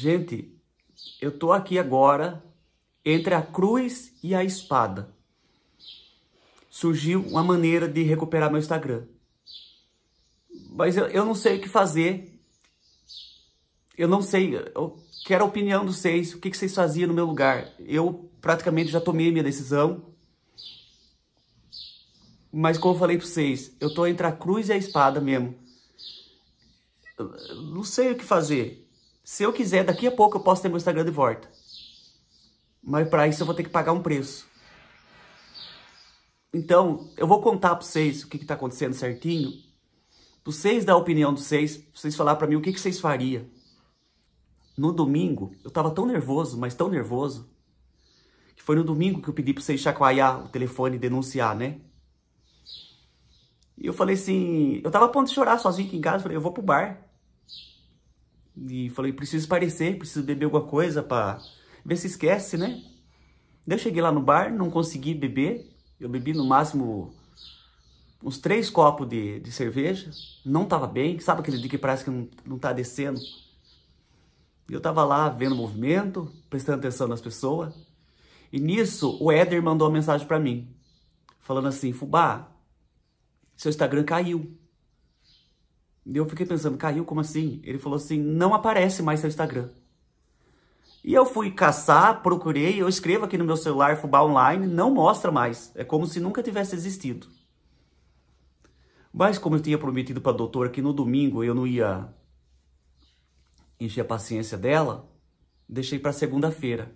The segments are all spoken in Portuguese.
Gente, eu tô aqui agora entre a cruz e a espada. Surgiu uma maneira de recuperar meu Instagram. Mas eu, eu não sei o que fazer. Eu não sei, eu quero a opinião dos seis, o que, que vocês faziam no meu lugar. Eu praticamente já tomei minha decisão. Mas como eu falei para vocês, eu tô entre a cruz e a espada mesmo. Eu não sei o que fazer. Se eu quiser, daqui a pouco eu posso ter meu Instagram de volta. Mas para isso eu vou ter que pagar um preço. Então, eu vou contar para vocês o que está acontecendo certinho. Para vocês dar a opinião de vocês, pra vocês falar para mim o que, que vocês fariam. No domingo, eu estava tão nervoso, mas tão nervoso, que foi no domingo que eu pedi para vocês chacoalhar o telefone e denunciar, né? E eu falei assim, eu tava a ponto de chorar sozinho aqui em casa, falei, eu vou pro bar. E falei, preciso parecer, preciso beber alguma coisa pra ver se esquece, né? Daí eu cheguei lá no bar, não consegui beber. Eu bebi no máximo uns três copos de, de cerveja. Não tava bem, sabe aquele dia que parece que não, não tá descendo? E eu tava lá vendo o movimento, prestando atenção nas pessoas. E nisso, o Éder mandou uma mensagem para mim, falando assim, Fubá, seu Instagram caiu. E eu fiquei pensando, caiu como assim? Ele falou assim, não aparece mais seu Instagram. E eu fui caçar, procurei, eu escrevo aqui no meu celular Fubá Online, não mostra mais. É como se nunca tivesse existido. Mas como eu tinha prometido para a doutora que no domingo eu não ia encher a paciência dela, deixei para segunda-feira.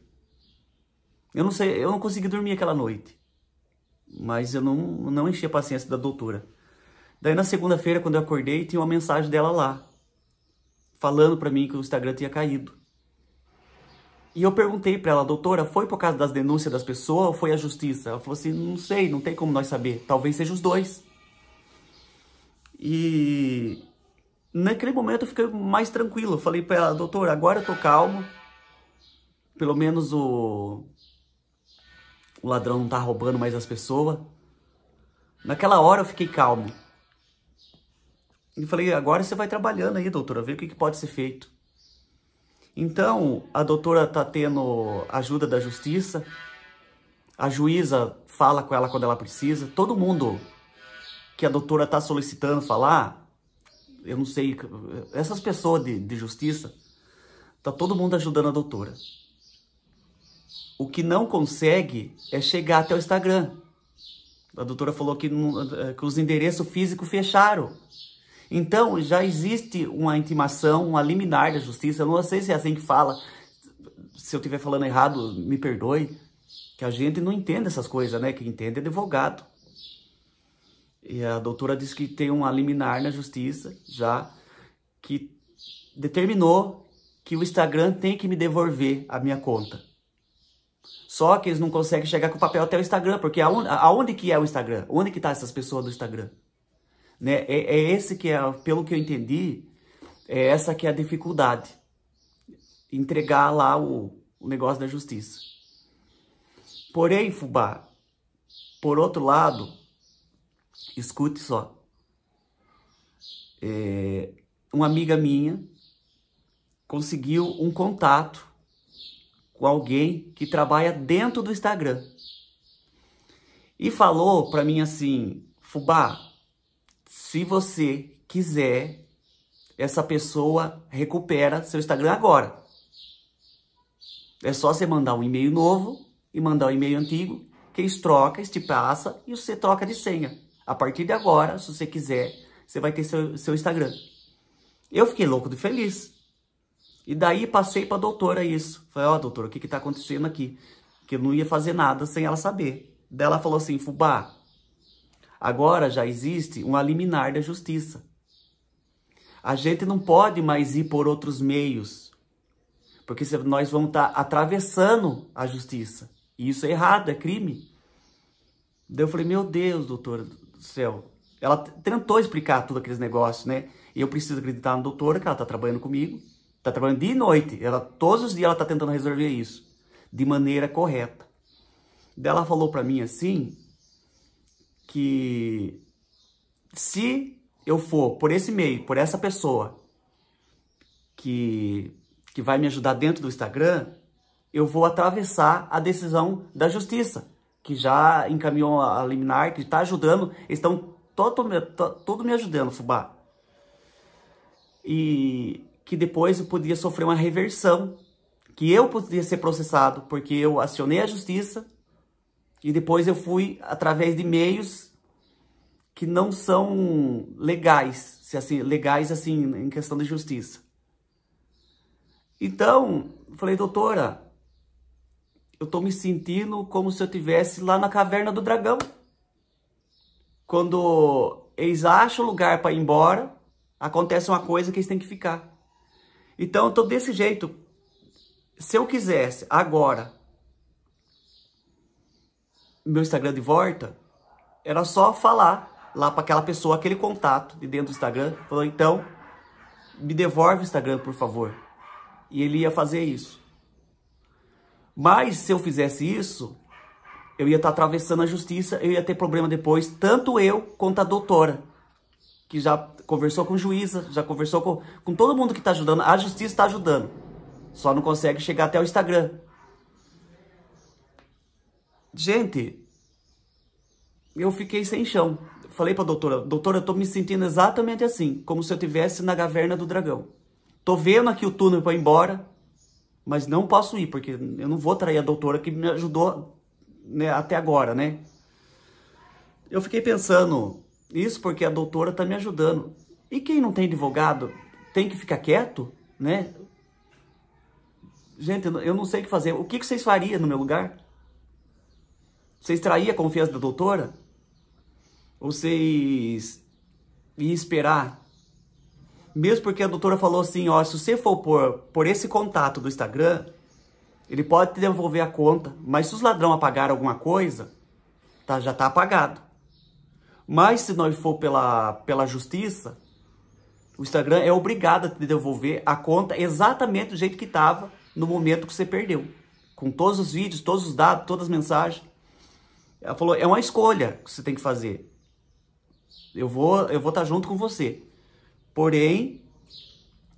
Eu não sei, eu não consegui dormir aquela noite. Mas eu não, não enchi a paciência da doutora. Daí na segunda-feira, quando eu acordei, tinha uma mensagem dela lá, falando para mim que o Instagram tinha caído. E eu perguntei para ela, doutora, foi por causa das denúncias das pessoas ou foi a justiça? Ela falou assim, não sei, não tem como nós saber. Talvez seja os dois. E naquele momento eu fiquei mais tranquilo. Eu falei para ela, doutora, agora eu tô calmo. Pelo menos o o ladrão não tá roubando mais as pessoas. Naquela hora eu fiquei calmo. E falei, agora você vai trabalhando aí, doutora, ver o que, que pode ser feito. Então, a doutora tá tendo ajuda da justiça, a juíza fala com ela quando ela precisa, todo mundo que a doutora tá solicitando falar, eu não sei, essas pessoas de, de justiça, tá todo mundo ajudando a doutora. O que não consegue é chegar até o Instagram. A doutora falou que, eh, que os endereços físicos fecharam. Então, já existe uma intimação, uma liminar da justiça. Eu não sei se é assim que fala. Se eu estiver falando errado, me perdoe. Que a gente não entende essas coisas, né? Quem entende é advogado. E a doutora disse que tem uma liminar na justiça, já, que determinou que o Instagram tem que me devolver a minha conta. Só que eles não conseguem chegar com o papel até o Instagram, porque aonde, aonde que é o Instagram? Onde que tá essas pessoas do Instagram? Né? É, é esse que é, pelo que eu entendi, é essa que é a dificuldade. Entregar lá o, o negócio da justiça. Porém, Fubá, por outro lado, escute só. É, uma amiga minha conseguiu um contato com alguém que trabalha dentro do Instagram. E falou para mim assim, Fubá, se você quiser, essa pessoa recupera seu Instagram agora. É só você mandar um e-mail novo e mandar um e-mail antigo, que eles trocam, te passa e você troca de senha. A partir de agora, se você quiser, você vai ter seu, seu Instagram. Eu fiquei louco de feliz. E daí passei para a doutora isso. Falei, ó, oh, doutora, o que está acontecendo aqui? Que eu não ia fazer nada sem ela saber. Daí ela falou assim, Fubá, agora já existe um liminar da justiça. A gente não pode mais ir por outros meios, porque nós vamos estar tá atravessando a justiça. E isso é errado, é crime. Daí eu falei, meu Deus, doutora do céu. Ela tentou explicar tudo aqueles negócios, né? E eu preciso acreditar na doutora, que ela está trabalhando comigo. Está trabalhando dia e noite. Ela, todos os dias ela está tentando resolver isso. De maneira correta. Daí ela falou para mim assim, que se eu for por esse meio, por essa pessoa que que vai me ajudar dentro do Instagram, eu vou atravessar a decisão da justiça, que já encaminhou a liminar, que está ajudando, estão todo, todo me ajudando, Fubá. E que depois eu podia sofrer uma reversão, que eu poderia ser processado, porque eu acionei a justiça e depois eu fui através de meios que não são legais, se assim, legais assim em questão de justiça. Então, falei, doutora, eu tô me sentindo como se eu tivesse lá na caverna do dragão. Quando eles acham lugar para ir embora, acontece uma coisa que eles têm que ficar. Então, eu tô desse jeito. Se eu quisesse agora meu Instagram de volta, era só falar lá para aquela pessoa, aquele contato de dentro do Instagram, falou, então, me devolve o Instagram, por favor. E ele ia fazer isso. Mas se eu fizesse isso, eu ia estar atravessando a justiça, eu ia ter problema depois, tanto eu quanto a doutora, que já conversou com juíza, já conversou com, com todo mundo que está ajudando. A justiça está ajudando, só não consegue chegar até o Instagram. Gente, eu fiquei sem chão. Falei pra doutora, doutora, eu tô me sentindo exatamente assim, como se eu estivesse na caverna do dragão. Tô vendo aqui o túnel para ir embora, mas não posso ir, porque eu não vou trair a doutora que me ajudou né, até agora, né? Eu fiquei pensando, isso porque a doutora tá me ajudando. E quem não tem advogado tem que ficar quieto, né? Gente, eu não sei o que fazer. O que vocês fariam no meu lugar? Vocês traíam a confiança da doutora? Ou vocês iam esperar? Mesmo porque a doutora falou assim, ó, se você for por, por esse contato do Instagram, ele pode te devolver a conta, mas se os ladrões apagaram alguma coisa, tá, já tá apagado. Mas se nós for pela, pela justiça, o Instagram é obrigado a te devolver a conta exatamente do jeito que estava no momento que você perdeu. Com todos os vídeos, todos os dados, todas as mensagens. Ela falou, é uma escolha que você tem que fazer. Eu vou eu vou estar tá junto com você. Porém,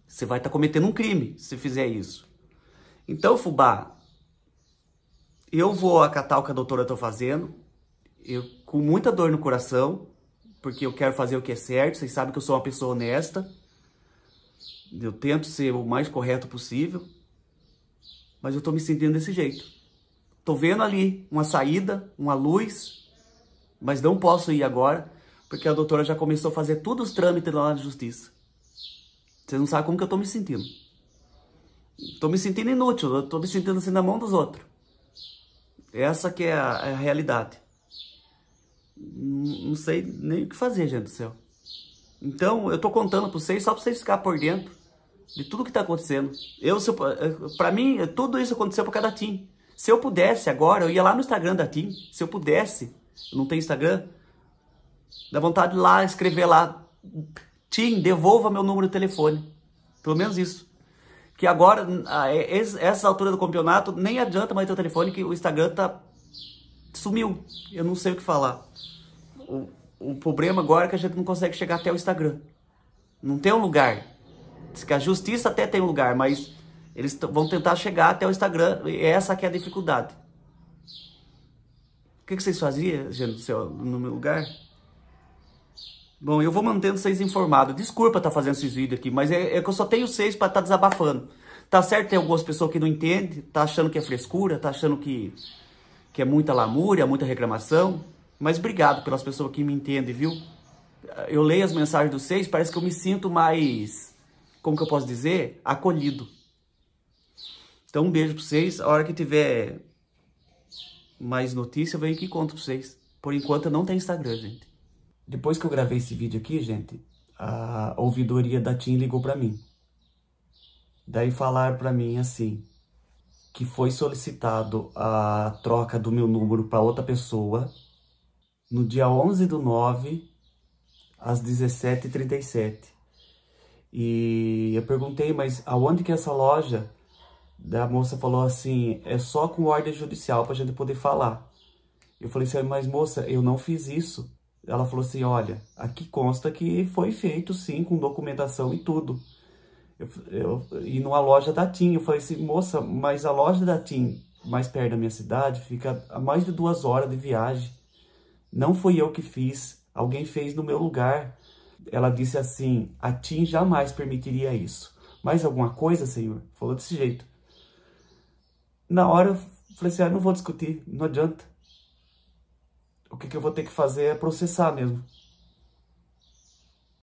você vai estar tá cometendo um crime se fizer isso. Então, Fubá, eu vou acatar o que a doutora está fazendo, eu, com muita dor no coração, porque eu quero fazer o que é certo, vocês sabem que eu sou uma pessoa honesta, eu tento ser o mais correto possível, mas eu estou me sentindo desse jeito. Tô vendo ali uma saída, uma luz, mas não posso ir agora, porque a doutora já começou a fazer todos os trâmites lá na justiça. Vocês não sabem como que eu tô me sentindo. Tô me sentindo inútil, tô me sentindo assim na mão dos outros. Essa que é a, é a realidade. Não, sei nem o que fazer, gente do céu. Então, eu tô contando para vocês só para vocês ficarem por dentro de tudo que tá acontecendo. Eu, para mim, tudo isso aconteceu por causa da TIM. Se eu pudesse agora, eu ia lá no Instagram da TIM. Se eu pudesse, eu não tenho Instagram, dá vontade de lá, escrever lá. TIM, devolva meu número de telefone. Pelo menos isso. Que agora, essa altura do campeonato, nem adianta mais ter o telefone, que o Instagram tá sumiu. Eu não sei o que falar. O, o problema agora é que a gente não consegue chegar até o Instagram. Não tem um lugar. Diz que a justiça até tem um lugar, mas eles vão tentar chegar até o Instagram e essa que é a dificuldade. O que, que vocês faziam, gente, no meu lugar? Bom, eu vou mantendo vocês informados. Desculpa estar tá fazendo esses vídeos aqui, mas é, é, que eu só tenho seis para estar tá desabafando. Tá certo, tem algumas pessoas que não entendem, tá achando que é frescura, tá achando que, que é muita lamúria, muita reclamação. Mas obrigado pelas pessoas que me entendem, viu? Eu leio as mensagens dos seis, parece que eu me sinto mais, como que eu posso dizer, acolhido. Então um beijo para vocês. A hora que tiver mais notícia, eu venho aqui e conto para vocês. Por enquanto não tem Instagram, gente. Depois que eu gravei esse vídeo aqui, gente, a ouvidoria da TIM ligou para mim. Daí falaram para mim assim, que foi solicitado a troca do meu número para outra pessoa no dia 11 do 9, às 17h37. E eu perguntei, mas aonde que é essa loja? Da moça falou assim, é só com ordem judicial pra gente poder falar. Eu falei assim, mas moça, eu não fiz isso. Ela falou assim, olha, aqui consta que foi feito sim, com documentação e tudo. Eu, eu, e numa loja da TIM, eu falei assim, moça, mas a loja da TIM, mais perto da minha cidade, fica a mais de duas horas de viagem. Não foi eu que fiz, alguém fez no meu lugar. Ela disse assim, a TIM jamais permitiria isso. Mais alguma coisa, senhor? Falou desse jeito. Na hora eu falei assim, ah, não vou discutir, não adianta. O que, que eu vou ter que fazer é processar mesmo.